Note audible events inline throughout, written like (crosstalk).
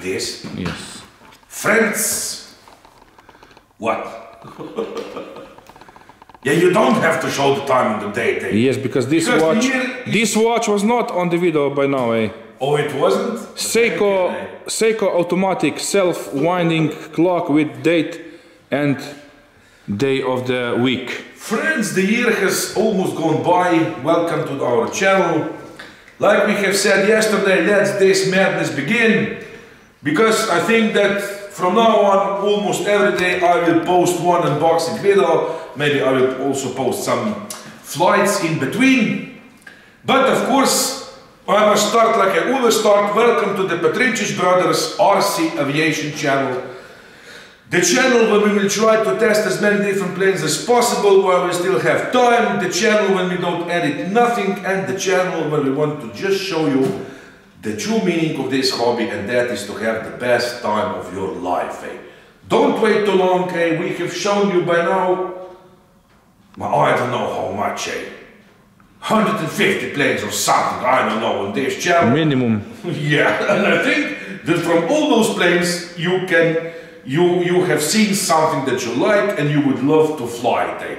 like this. Yes. Friends, what? yeah, you don't have to show the time and the date. Eh? Yes, because this Because watch, year- this watch was not on the video by now. Eh? Oh, it wasn't? Seiko, Seiko automatic self-winding clock with date and day of the week. Friends, the year has almost gone by. Welcome to our channel. Like we have said yesterday, let this madness begin. Because I think that from now on, almost every day I will post one unboxing video. Maybe I will also post some flights in between. But of course, I must start like I always start. Welcome to the Petrincic Brothers RC Aviation channel. The channel where we will try to test as many different planes as possible while we still have time. The channel when we don't edit nothing and the channel where we want to just show you the true meaning of this hobby and that is to have the best time of your life. Eh? Don't wait too long, eh? we have shown you by now, well, I don't know how much, eh? 150 planes or something, I don't know, on this channel. Minimum. (laughs) Yeah, and I think that from all those planes you can you you have seen something that you like and you would love to fly it. eh?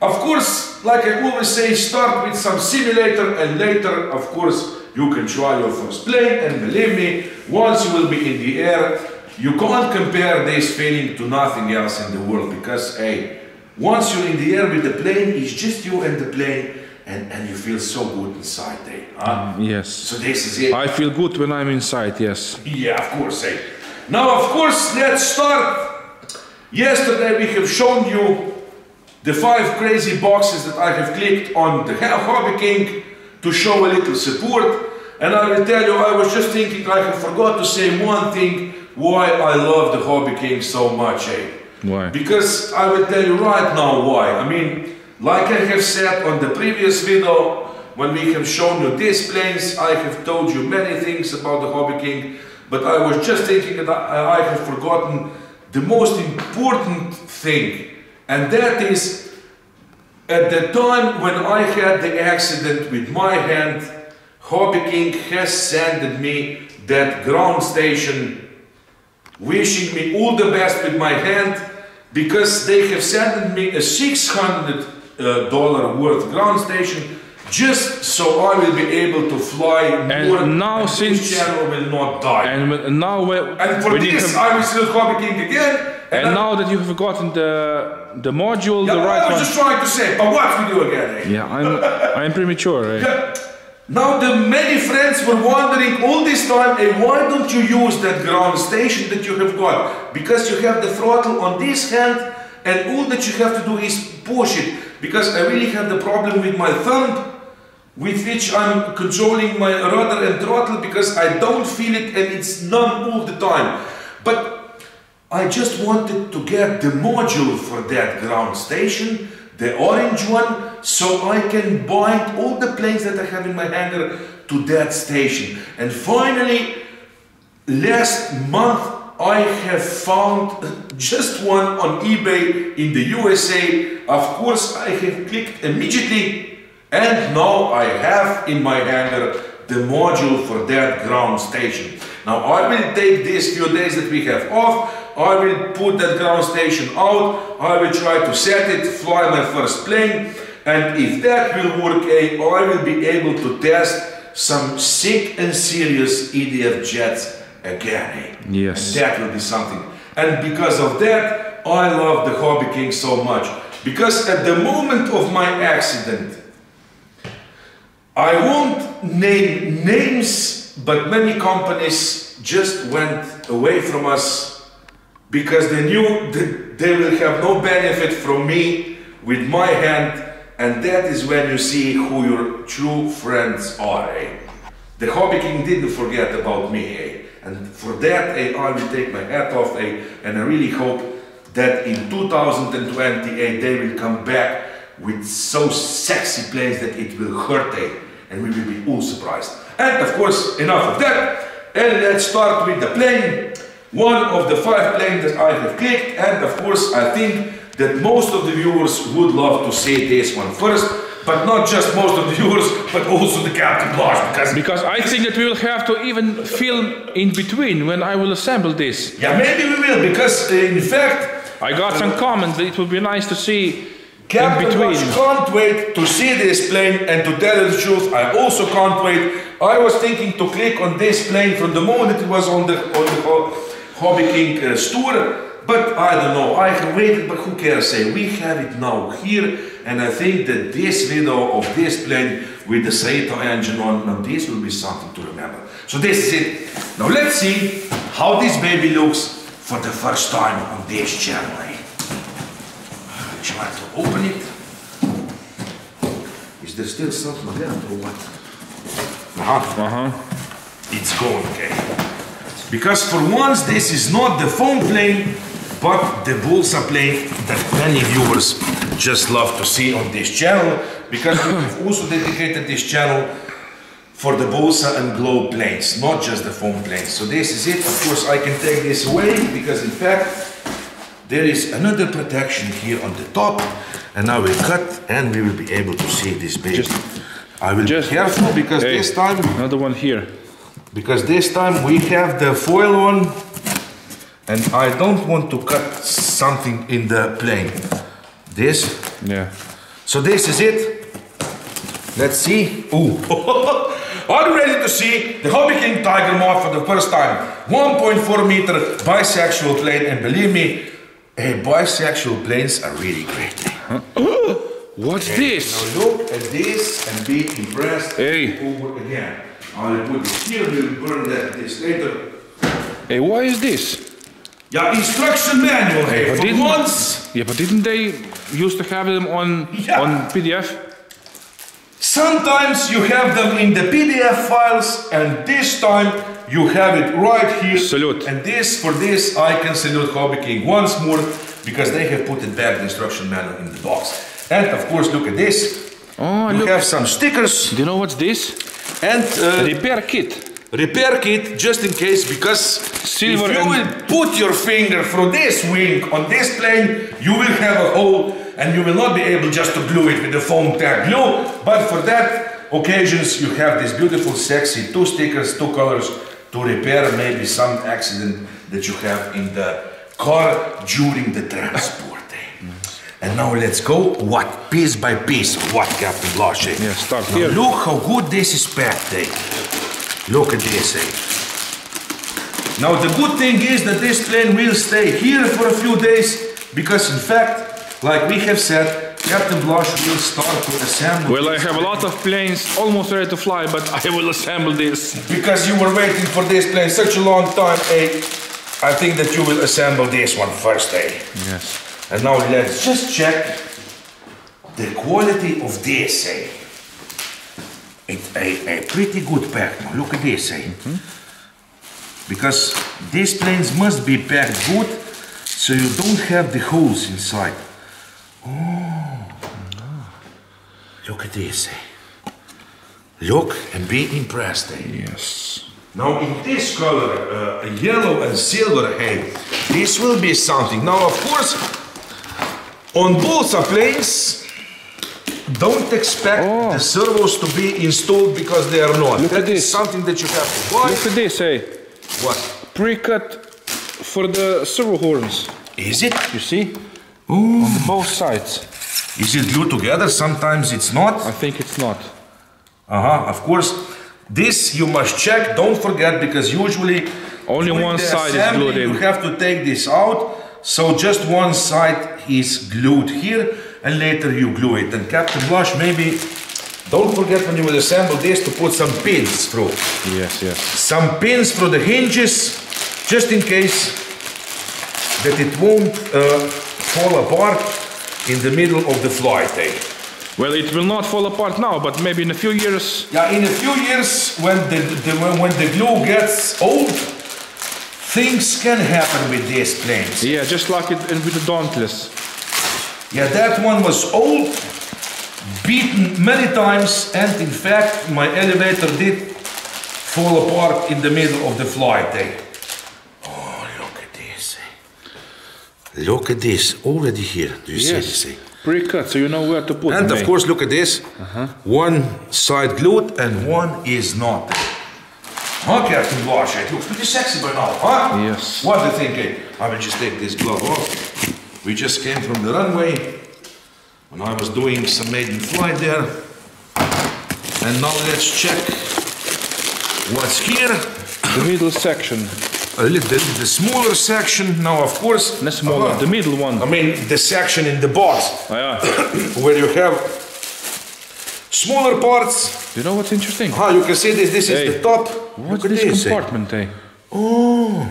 Of course, like I always say, start with some simulator and later, of course, you can try your first plane and believe me, once you will be in the air, you can't compare this feeling to nothing else in the world because hey, once you're in the air with the plane, it's just you and the plane and, and you feel so good inside there. Huh? Yes. So this is it. I feel good when I'm inside. Yes. Yeah, of course. Eh? Now, of course, let's start. Yesterday we have shown you the five crazy boxes that I have clicked on the Hobby King to show a little support. And I will tell you, I was just thinking I have forgot to say one thing why I love the Hobby King so much. Eh? Why? Because I will tell you right now why. I mean, like I have said on the previous video, when we have shown you these planes, I have told you many things about the Hobby King, but I was just thinking that I I have forgotten the most important thing, and that is at the time when I had the accident with my hand, Hobby King has sent me that ground station wishing me all the best with my hand because they have sent me a $600 uh, worth ground station just so I will be able to fly And more now and since- this channel will not die. And, And now when, for this have, I will still Hobby King again. and I- now that you have gotten the the module, yeah, the I right was one. just trying to say, but what we do again? Eh? Yeah, I'm (laughs) I'm premature. Eh? Yeah. Now the many friends were wondering all this time, hey, why don't you use that ground station that you have got? Because you have the throttle on this hand and all that you have to do is push it. Because I really have the problem with my thumb with which I'm controlling my rudder and throttle because I don't feel it and it's numb all the time. But I just wanted to get the module for that ground station, the orange one, so I can bind all the planes that I have in my hangar to that station. And finally, last month I have found just one on eBay in the USA. Of course, I have clicked immediately and now I have in my hangar the module for that ground station. Now I will take these few days that we have off, I will put that ground station out, I will try to set it, fly my first plane, and if that will work, I will be able to test some sick and serious EDF jets again. Yes. And that will be something. And because of that, I love the Hobby King so much. Because at the moment of my accident, I won't name names, but many companies just went away from us because they knew that they will have no benefit from me with my hand, and that is when you see who your true friends are. Eh? The Hobby King didn't forget about me, eh? and for that eh, I will take my hat off, eh? and I really hope that in 2020 eh, they will come back with so sexy planes that it will hurt, eh? and we will be all surprised. And of course, enough of that, and let's start with the plane. One of the five planes that I have clicked, and of course I think that most of the viewers would love to see this one first, but not just most of the (laughs) viewers, but also the Captain Blaz, because Because I think that we will have to even film in between when I will assemble this. yeah, maybe we will, because uh, in fact, I got some comments. that It would be nice to see in Captain between. Blaz can't wait to see this plane, and to tell the truth, I also can't wait. I was thinking to click on this plane from the moment it was on the on the Hobby King uh, store, but I don't know. I have waited, but who cares? Say we have it now here, and I think that this video of this plane with the Saito engine on, now this will be something to remember. So this is it. Now let's see how this baby looks for the first time on this channel. eh? Try to open it. Is there still something left or what? Uh-huh. Uh-huh. It's gone, okay. Because for once this is not the foam plane, but the Balsa plane that many viewers just love to see on this channel. Because we have (laughs) also dedicated this channel for the Balsa and Glow planes, not just the foam planes. So this is it. Of course, I can take this away because in fact there is another protection here on the top, and now we cut and we will be able to see this baby. Just- I will just- be careful because Hey, this time Another one here. Because this time we have the foil on and I don't want to cut something in the plane. This. Yeah. So this is it. Let's see. Ooh. (laughs) Are you ready to see the Hobby King Tiger Moth for the first time? 1.4 meter bisexual plane and believe me, eh, bisexual planes are really great. (gasps) What's this? Now look at this and be impressed Hey. over again. I'll put it here, we'll burn that this later. Hey, why is this? Yeah, instruction manual, hey, But for once. Yeah, but didn't they used to have them on Yeah. on PDF? Sometimes you have them in the PDF files, and this time you have it right here. Salute. And this, for this, I can salute Hobby King once more because they have put it back the instruction manual in the box. And of course, look at this. Oh, you look. have some stickers Do you know what's this? and uh, Repair kit. repair kit just in case because Silver if you will put your finger through this wing on this plane you will have a hole and you will not be able just to glue it with the foam tag glue but for that occasions you have this beautiful sexy two stickers two colors to repair maybe some accident that you have in the car during the transport? And now let's go what piece by piece what Captain Blaz eh? Yeah, start Now here. Look how good this is packed eh? Look at this. eh? Now the good thing is that this plane will stay here for a few days because in fact, like we have said, Captain Blaz will start to assemble. Well, I have a lot of planes almost ready to fly, but I will assemble this. Because you were waiting for this plane such a long time, eh? I think that you will assemble this one first, eh? Yes. And now let's just check the quality of this, eh? It's a, a pretty good pack. Now look at this, eh? Because these planes must be packed good so you don't have the holes inside. Oh. Look at this, eh? Look and be impressed, eh? Yes. Now in this color, uh, yellow and silver, hey, this will be something. Now of course, on balsa planes, don't expect Oh. the servos to be installed because they are not. Look That at is this. something that you have to buy. Look at this, hey. What? Pre-cut for the servo horns. Is it? You see? Ooh. On both sides. Is it glued together? Sometimes it's not. I think it's not. Uh-huh, of course. This you must check, don't forget, because usually Only one side is glued in. You have to take this out, so just one side is glued here, and later you glue it. And Captain Blaz, maybe don't forget when you will assemble this to put some pins through. Yes, yes. Some pins through the hinges, just in case that it won't uh, fall apart in the middle of the flight. Eh? Well, it will not fall apart now, but maybe in a few years. Yeah, in a few years, when the, the when, when the glue gets old, things can happen with these planes. Yeah, just like it and with the Dauntless. Yeah, that one was old, beaten many times, and in fact, my elevator did fall apart in the middle of the flight. Eh? Oh, look at this. eh. Look at this, already here. Do you see this? Pre-cut, so you know where to put it. And of course, look at this. One side glued and one is not. Huh, Captain Blaz? It looks pretty sexy by now, huh? Yes. What do you think? eh? I will just take this glove off. We just came from the runway. And I was doing some maiden flight there. And now let's check what's here. the middle section. A little, the, the smaller section. Now, of course, The smaller, uh-huh. the middle one. I mean, the section in the box Oh, yeah. (coughs) where you have smaller parts you know what's interesting? Ah, you can see this. This Hey, is the top. What's Look this compartment, eh? Oh,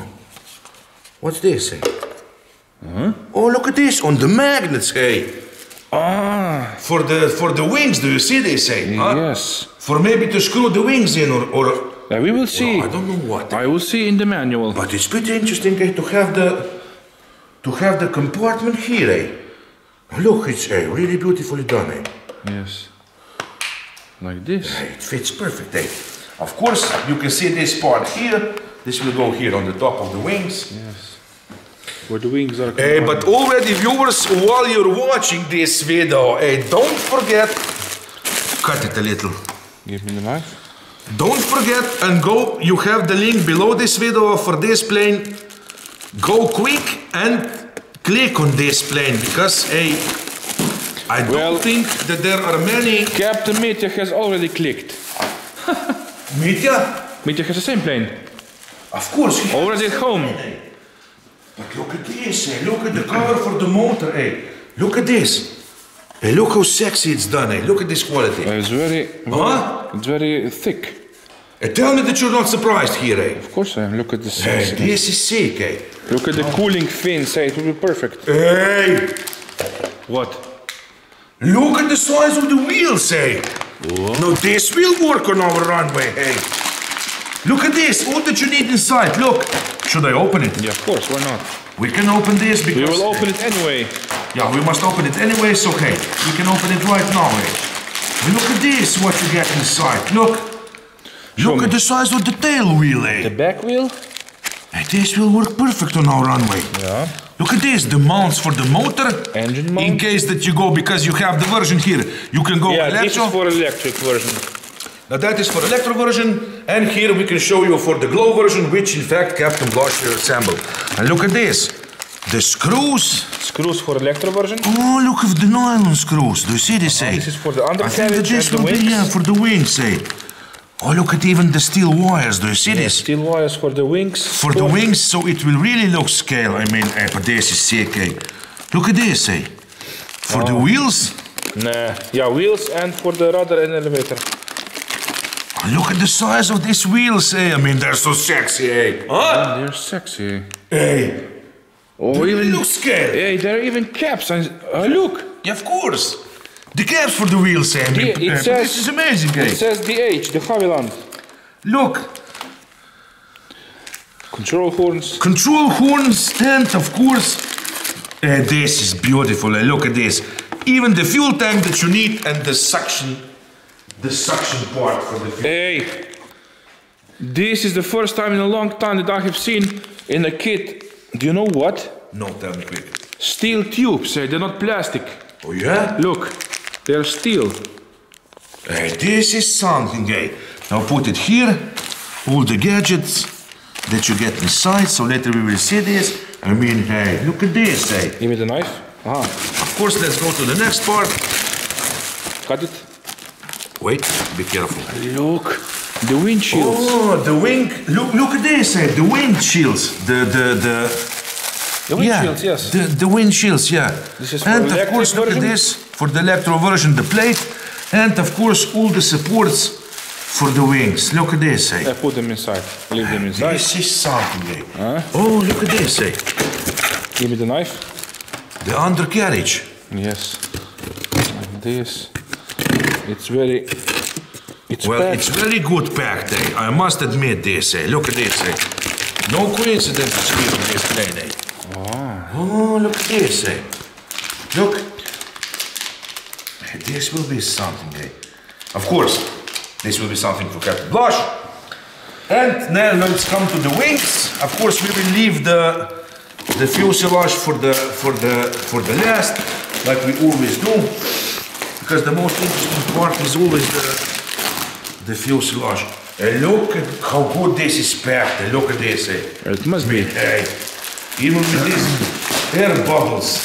what's this? eh? Oh, look at this on the magnets. Hey, Ah, for the for the wings. Do you see this? Hey, huh? yes. For maybe to screw the wings in, or or Uh, we will see. I don't know what. I will see in the manual. But it's pretty interesting eh, to have the to have the compartment here. Eh? Look, it's eh, really beautifully done. Eh? Yes. Like this. It fits perfect. Eh? Of course, you can see this part here. This will go here on the top of the wings. Yes. Where the wings are. Hey, but already viewers, while you're watching this video, hey, don't forget, cut it a little. Give me the knife. Don't forget and go, you have the link below this video for this plane. Go quick and click on this plane because, hey, I don't Well- think that there are many. Captain Mitya has already clicked. (laughs) Mitya? Mitya has the same plane. Of course. he- Already at home. But look at this, hey, look at the cover for the motor, hey. Look at this. Hey, look how sexy it's done, hey. Look at this quality. Uh, It's very, Huh? it's very thick. Hey, tell me that you're not surprised here, eh? Of course I am. Look at this. Hey, this is sick, eh? Look at the cooling fins. Hey, it will be perfect. Hey, What? look at the size of the wheels, eh? Now this will work on our runway, hey. Look at this, all that you need inside. Look, should I open it? Yeah, of course. Why not? We can open this because We will open it anyway. Yeah, we must open it anyways. Okay, we can open it right now, eh? And look at this, what you get inside. Look, look me. at the size of the tail wheel, eh? The back wheel. Hey, this will work perfect on our runway. Yeah. Look at this, the mounts for the motor. Engine mount. In case that you go, because you have the version here, you can go Yeah, this is for electric version. Now that is for electro version, and here we can show you for the glow version, which in fact Captain Blaz will assemble. And look at this, the screws. Screws for electro version. Oh, look at the nylon screws. Do you see this? eh? This is for the I think that undercarriage this will be yeah for the wings, eh? Oh, look at even the steel wires. Do you see this? Steel wires for the wings. For the wings, so it will really look scale. I mean, eh, but this is sick, eh? Look at this, eh? For Oh. the wheels, Nah. Yeah, wheels and for the rudder and elevator. look at the size of these wheels, eh? I mean, they're so sexy, eh? Huh? They're sexy. Hey, Oh, really even look scale. hey, there are even caps. And uh, look, Yeah, of course. The caps for the wheels? I it eh, says- this is amazing, eh? it says DH, de Havilland. Look, Control horns. control horn stand, of course. Eh, this is beautiful. eh, Look at this. Even the fuel tank that you need and the suction, the suction part for the fuel. Hey, this is the first time in a long time that I have seen in a kit. Do you know what? No, tell me quick. Steel tubes. eh, They're not plastic. Oh yeah? Look, they're steel. Hey, this is something, eh? Now put it here. All the gadgets that you get inside. So later we will see this. I mean, hey, look at this, eh? Give me the knife. Ah, Of course, let's go to the next part. cut it. Wait, be careful. Look, the windshields. Oh, the wing. Look, look at this, eh? The windshields. The, the, the. The windshields, yes. The, the windshields, yeah. This is and of course, look at this for the electro version, the plate, and of course, all the supports for the wings. Look at this, eh? I put them inside. Leave them inside. This is something, eh? Oh, look at this, eh? Give me the knife. The undercarriage. Yes. Like this. It's very. It's Well, packed. it's very good packed, eh? I must admit this, eh? Look at this, eh? No coincidence here on this plane, eh? Oh, look at this, eh? Look. This will be something, eh? Of course, this will be something for Captain Blaz. And now let's come to the wings. Of course, we will leave the the fuselage for the for the for the last. like we always do, because the most interesting part is always the, the fuselage. And look at how good this is packed. Look at this. eh. It must be. Hey, even with these air bubbles.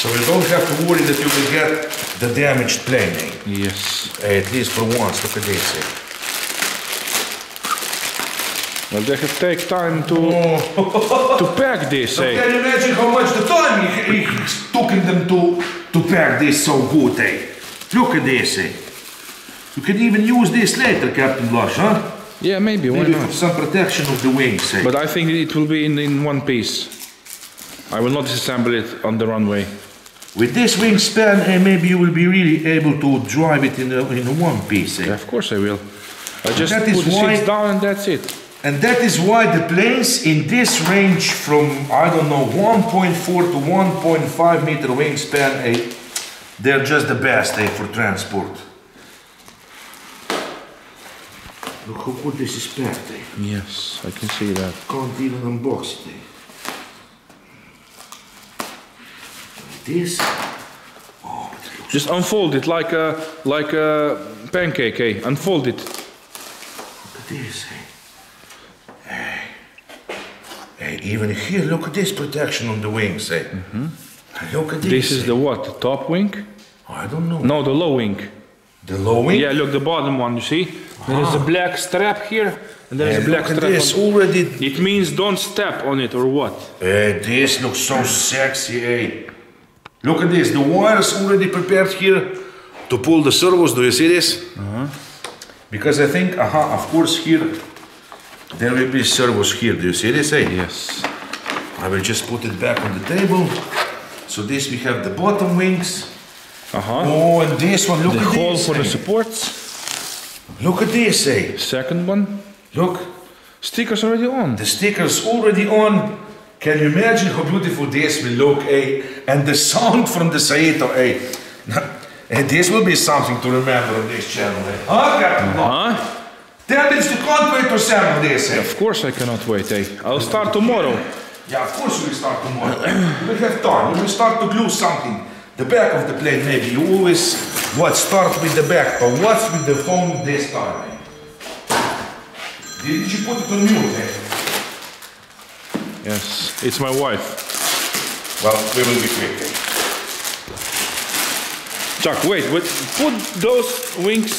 So you don't have to worry that you will get the damaged plane. Yes. At least for once, look at this. eh. Well, they have take time to to pack this. So Eh? can you imagine how much the time it, took in them to, to pack this so good, eh? Look at this, eh? You can even use this later, Captain Blaz, huh? Yeah, maybe. Why Maybe for not? some protection of the wings? But I think it will be in, in one piece. I will not disassemble it on the runway. With this wingspan, eh, maybe you will be really able to drive it in, a, in one piece, eh? Yeah, of course I will. I just That put is the why- seats down and that's it. And that is why the planes in this range from, I don't know, 1.4 to 1.5 meter wingspan, eh, they're just the best eh, for transport. Look how good this is packed, eh? Yes, I can see that. Can't even unbox it, eh? Like this. Oh, but it looks Just unfold it like a like a pancake. Eh? Unfold it. Look at this, hey. Hey. Hey, even here, look at this protection on the wings, hey. Look at this. This is hey. the what? The top wing? I don't know. No, the low wing. The low wing? Yeah, look the bottom one. You see? There is a ah. black strap here, and there is Hey, a black strap. this On. already. It means don't step on it or what? Hey, this looks so sexy, hey. Look at this. The wires already prepared here to pull the servos. Do you see this? Uh-huh. Because I think, aha, of course, here there will be servos here. Do you see this, hey? Yes. I will just put it back on the table. So this we have the bottom wings. Uh huh. Oh, and this one, look The at hole this. for the supports. Look at this, eh? Second one. Look, Stickers already on. the sticker's already on. Can you imagine how beautiful this will look, eh? And the sound from the Saito, eh? (laughs) And this will be something to remember on this channel, eh? Huh, Captain? Huh? That means you can't wait to this, eh? Of course I cannot wait. Eh? I'll start tomorrow. Yeah, of course we start tomorrow. we have time. We will start to glue something. The back of the plane, maybe. You always what start with the back, but what's with the phone this time? Didn't you put it on mute? eh? Yes, it's my wife. Well, we will be quick. Chuck, wait, wait. Put those wings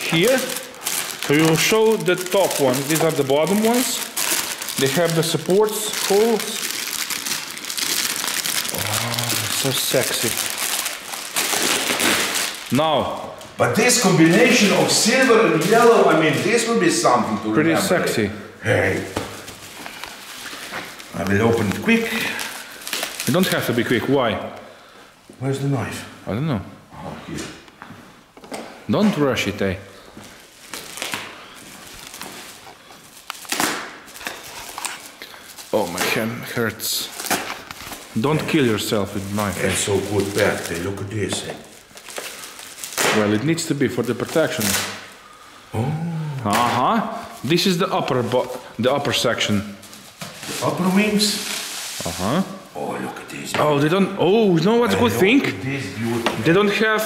here. So you will show the top one. These are the bottom ones. They have the supports holes. So sexy. Now, But this combination of silver and yellow, I mean, this will be something to pretty remember. eh? sexy. Hey. I will open it quick. You don't have to be quick. Why? Where's the knife? I don't know. Oh, here. Don't rush it, eh? Oh, my hand hurts. Don't kill yourself with knife. It's so good eh? Look at this. eh? Well, it needs to be for the protection. Oh. Uh huh. This is the upper bo- the upper section. The upper wings. Uh huh. Oh, look at this. Oh, they don't. Oh, you know what's a good thing? at This beauty. They don't have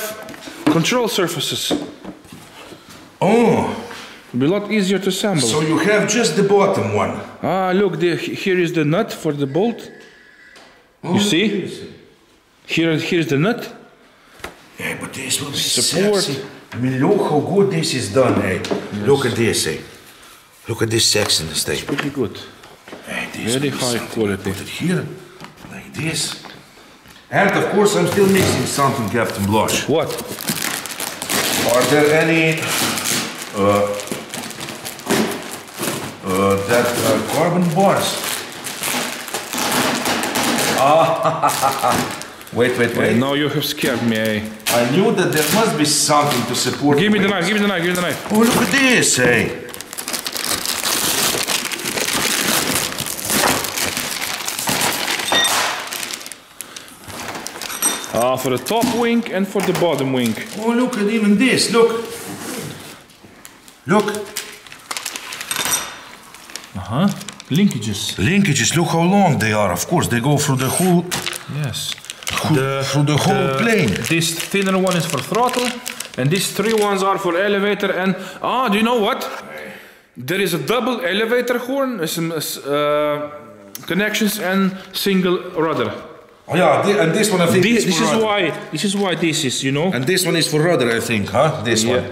control surfaces. Oh, It'll be a lot easier to assemble. so you have just the bottom one. ah, look, the, here is the nut for the bolt. Oh, You see? at this. Here, here's the nut. Yeah, but this Support. sexy. I mean, look how good this is done, eh? Look at this, eh? Look at this sexiness, eh? Pretty good. Hey, this Very high quality. Put it here, like this. And of course, I'm still missing something, Captain Blaz. What? Are there any uh, uh, that uh, carbon bars? Ah, (laughs) wait, wait, wait. now you have scared me. Eh? I knew that there must be something to support. Give me the knife. Give me the knife. Give me the knife. Oh, look at this, hey. Ah, for the top wing and for the bottom wing. Oh, look at even this. Look. Look. Linkages. Linkages, look how long they are. Of course, they go through the whole, Yes. through the whole plane. This thinner one is for throttle, and these three ones are for elevator. And ah, do you know what? There is a double elevator horn, uh, some uh, connections, and single rudder. Oh yeah, thi- and this one I think This, is this is why. This is why this is, you know. And this one is for rudder, I think, huh? This Yeah. one.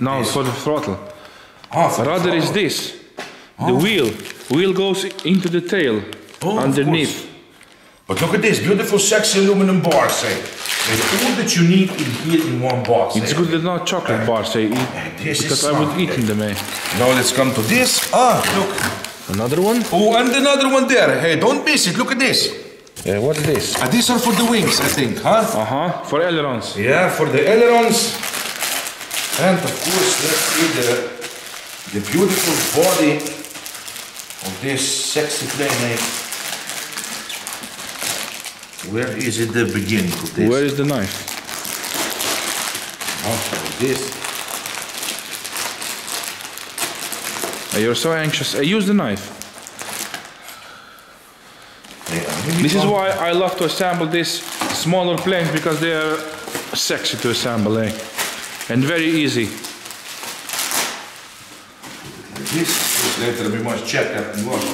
Now for the throttle. Ah, for Rudder is this. The wheel. Wheel goes into the tail. Oh, underneath. But look at this beautiful, sexy aluminum bar, say. There's all that you need in here in one box. It's eh? good that not chocolate bar. say, eat, This is because I would eat in them, eh. Now let's come to this. Ah, look. Another one? Oh, and another one there. Hey, don't miss it. Look at this. Yeah, what's this? Ah, these are for the wings, I think, huh? Uh-huh, for ailerons. Yeah, for the ailerons. And of course, let's see the, the beautiful body of this sexy plane. eh? Where is it the beginning of this? Where is the knife? Oh, this. You're so anxious. I use the knife. Yeah, This is why I love to assemble these smaller planes because they are sexy to assemble, eh? And very easy. this. Because later we must check that and wash.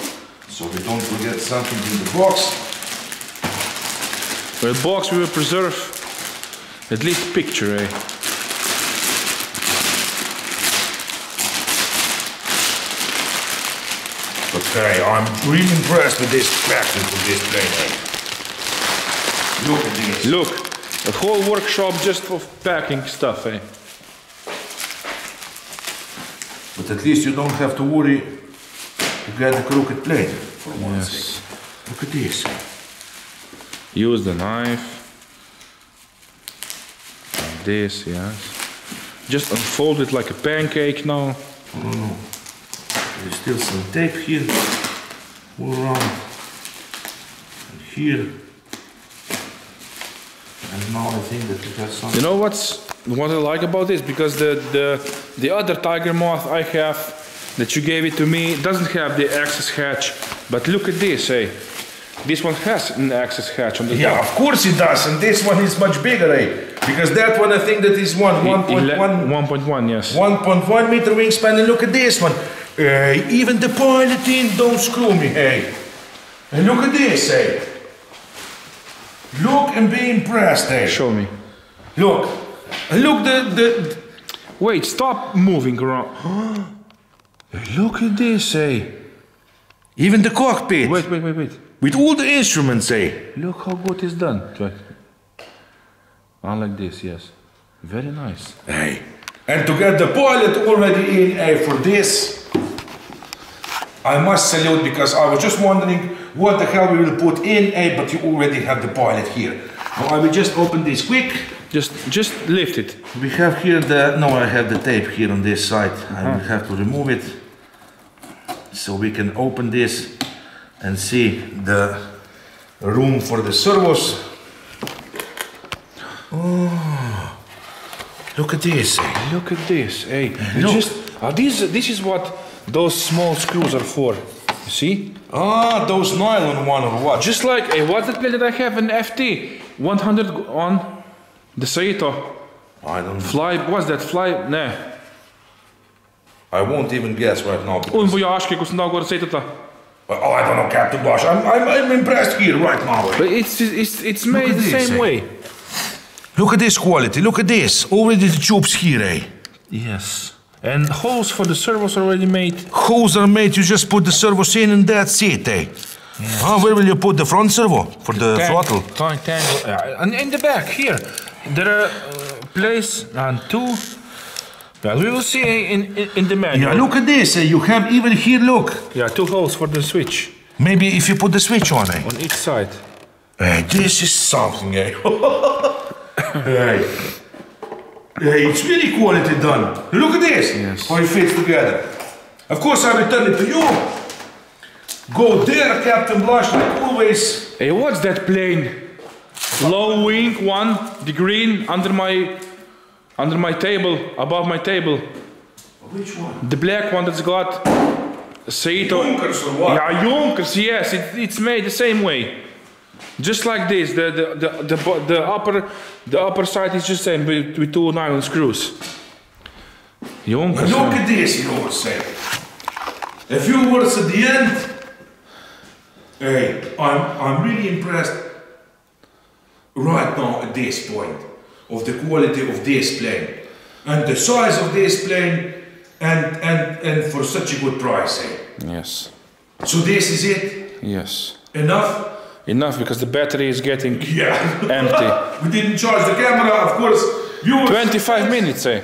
So we don't forget something in the box. With box we will preserve at least picture, eh? But hey, I'm really impressed with this packing of this plane. eh? Look at this. Look, a whole workshop just for packing stuff, eh? But at least you don't have to worry to get a crooked plane for. Yes. Look at this. Use the knife. Like this, yes. Just unfold it like a pancake now. There's still some tape here. All around. And here. And now I think that we got some. You know what's what I like about this? Because the the the other tiger moth I have that you gave it to me doesn't have the access hatch. But look at this, eh? This one has an access hatch on the Yeah, top. of course it does. And this one is much bigger, eh? Because that one I think that is one, 1.1 1.1, yes. 1.1 meter wingspan and look at this one. Uh, even the pilot in don't screw me, hey. And look at this, hey. Look and be impressed, hey. Show me. Look. Look the, the, Wait, stop moving around. (gasps) look at this, hey. Even the cockpit. Wait, wait, wait, wait. With all the instruments, hey. Look how good it's done. Ah, like this, yes. Very nice. Hey. And to get the pilot already in, hey, for this, I must salute because I was just wondering what the hell we will put in, hey, but you already have the pilot here. Now I will just open this quick. Just, just lift it. We have here the, no, I have the tape here on this side. I will have to remove it. So we can open this and see the room for the servos. Oh, look at this. Look at this. Hey, Look. just uh, this. This is what those small screws are for. You see? Ah, those nylon one or what? Just like hey, what's that plate that I have in FT 100 on the Saito I don't. fly. What's that fly? Nah. I won't even guess right now. Un Because, vojaški, ko sem dal gor Saito. oh, I don't know, Captain Bosch. I'm, I'm, I'm impressed here right now. eh? But it's it's it's made the this, same eh? way. Look at this quality. Look at this. Already the tubes here, eh? Yes. And holes for the servos already made. Holes are made. You just put the servos in and that's it, eh? Ah, where will you put the front servo for the throttle? Tangle. Yeah, and in the back here, there are uh, place and two. Yeah, we will see in in, in the manual. Yeah, look at this. Eh? You have even here. Look. Yeah, two holes for the switch Maybe if you put the switch on, eh? on each side. Hey, this is something, eh? (laughs) hey. Hey, it's really quality done. Look at this. Yes. How it fits together. Of course, I return it to you. Go there, Captain Blaz, like always. Hey, what's that plane? Low wing one, the green under my under my table, above my table. Which one? The black one that's got Saito. Junkers or what? Yeah, Junkers. Yes, it, it's made the same way. Just like this. The the, the, the, the upper the upper side is just same with, with two nylon screws. Junkers. Look at this, you would say. A few words at the end. Hey, I'm, I'm really impressed right now at this point of the quality of this plane and the size of this plane and, and, and for such a good price. Eh? Yes. So this is it? Yes. Enough? Enough because the battery is getting Yeah. empty. (laughs) we didn't charge the camera, of course. Viewers, 25 minutes, eh?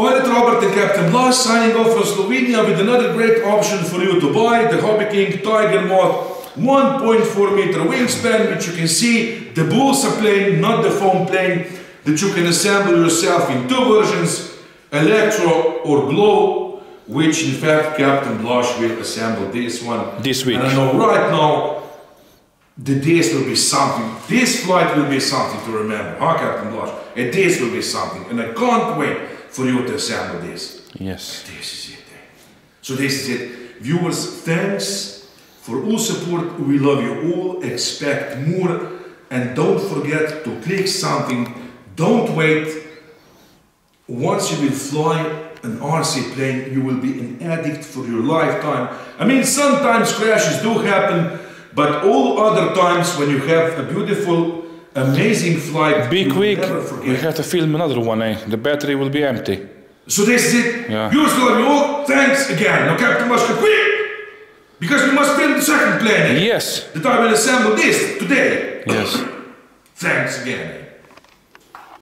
Pilot Robert and Captain Blaz signing off from Slovenia with another great option for you to buy the Hobby King Tiger Moth 1.4 meter wingspan, which you can see the Balsa plane, not the foam plane, that you can assemble yourself in two versions, electro or glow, which in fact Captain Blaz will assemble this one. This week. And I know right now that this will be something, this flight will be something to remember, huh Captain Blaz? And this will be something, and I can't wait for you to assemble this. Yes. This is it. So this is it. Viewers, thanks for all support. We love you all. Expect more. And don't forget to click something. Don't wait. Once you will fly an RC plane, you will be an addict for your lifetime. I mean, sometimes crashes do happen, but all other times when you have a beautiful, amazing flight, Be quick. We have to film another one, eh? The battery will be empty. So this is it. Yeah. You all. Thanks again. Now, Captain Mushka, quick! Because we must film the second plane. Yes. That I will assemble this today. Yes. (coughs) Thanks again.